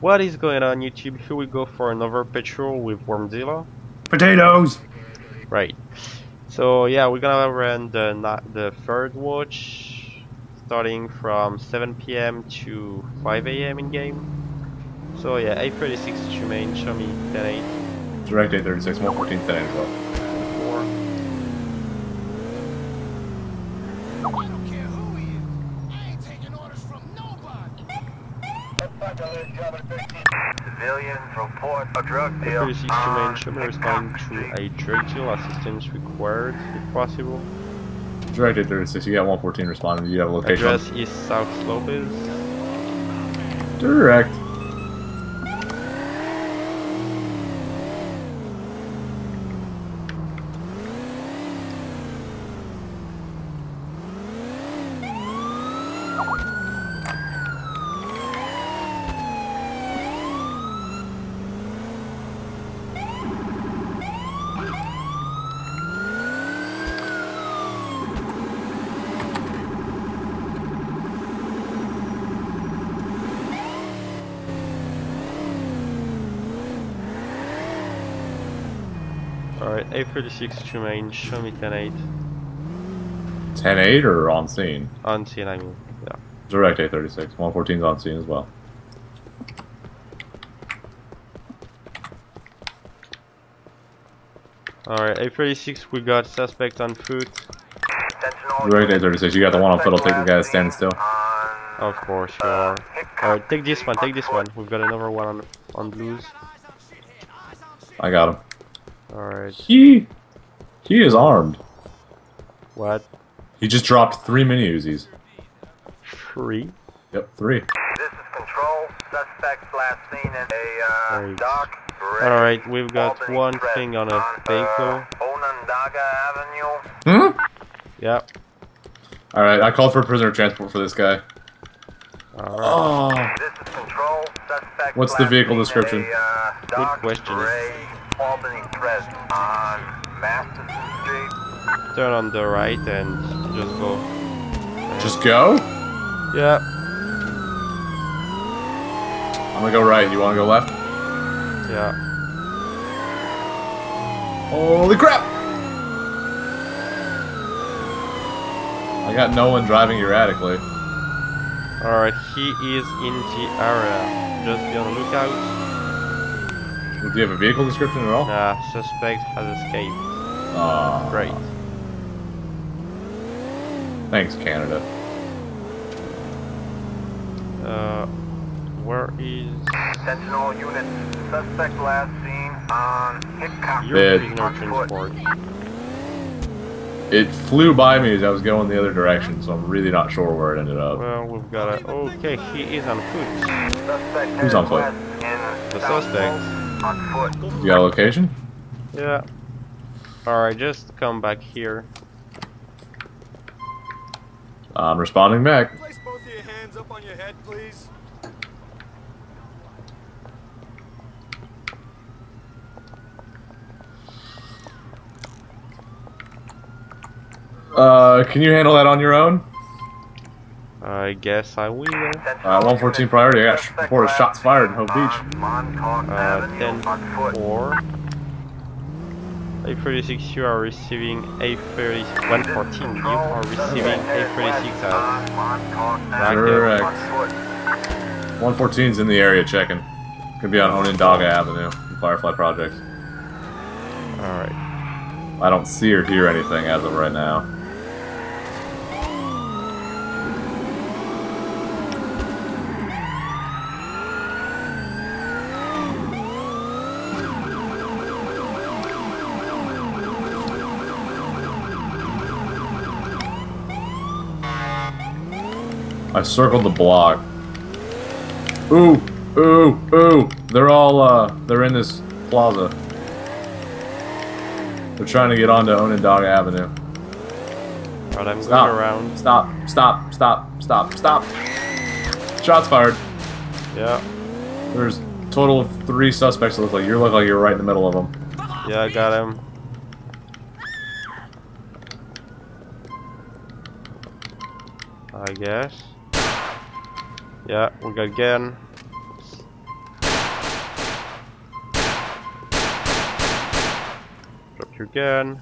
What is going on YouTube? Here we go for another patrol with Wormzilla. Potatoes! Right. So yeah, we're gonna run the the third watch, starting from 7 p.m. to 5 a.m. in game. So yeah, 836 to main, show me 10 Direct 836, 114 10 as well. 4. I don't care who he is. I ain't taking orders from nobody. Civilians report a drug deal. 836 to main, show responding to a drug deal assistance required if possible. Direct 836, you got 114 responding. Do you have a location? Address is South Lopez. Direct. Alright, 836 to main, show me 10 10 8 or on scene? On scene, I mean. Yeah. Direct 836, 114's on scene as well. Alright, 836, we got suspect on foot. Direct 836, you got the one on foot, I'll take the guy that's standing still. Of course, you are. Alright, take this one, take this one. We've got another one on on blues. I got him. Alright, He. He is armed. what? He just dropped three mini Uzis. Three? Yep, three. This is control. Suspects last seen in a uh, Right. dock. Alright, we've got Albany one Press thing on a vehicle. Onondaga Avenue. Hmm? Yep. Alright, I called for prisoner transport for this guy. Alright. Oh. This is control. Suspects What's the vehicle description? A, uh, dock question. Gray Albany Press on Masterson Street. Turn on the right and just go. Just go? Yeah. I'm gonna go right. You wanna go left? Yeah. Holy crap! I got no one driving erratically. Alright, he is in the area. Just be on the lookout. Do you have a vehicle description at all? Nah, suspect has escaped. Aw. Great. Thanks, Canada. Uh, where is Sentinel units. Suspect last seen on Hickok. your Bed. prisoner transport? It flew by me as I was going the other direction, so I'm really not sure where it ended up. Well, we've got a. Okay, he is on foot. Suspect Who's on foot? The suspect. Oak On foot. You got a location? Yeah. Alright, just come back here. I'm responding back. Place both of your hands up on your head, please. Uh, can you handle that on your own? I guess I will. Uh, 114 priority. I got reported shots fired in Hove Beach. Uh, 10 4. A36, you are receiving A30, 114, you are receiving A36 out. On Montauk Back Avenue Correct. 114's in the area checking. Could be on Onondaga Avenue, Firefly Projects. Alright. I don't see or hear anything as of right now. I circled the block. Ooh, ooh, ooh. They're all, uh, they're in this plaza. They're trying to get onto Onondaga Avenue. Alright, I'm Stop. going around. Stop, stop, stop, stop, stop. Shots fired. Yeah. There's a total of three suspects. It looks like you look like you're right in the middle of them. Yeah, I got him. I guess. Yeah, we got again. Drop you again.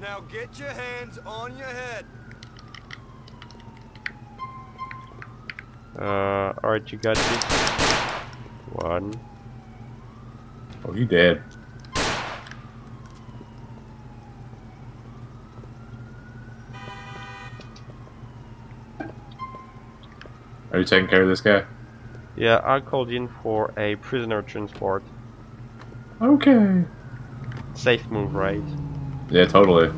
Now get your hands on your head. Uh, alright, you got this. One. Oh, you dead. Are you taking care of this guy? Yeah, I called in for a prisoner transport. Okay. Safe move, right? Yeah, totally.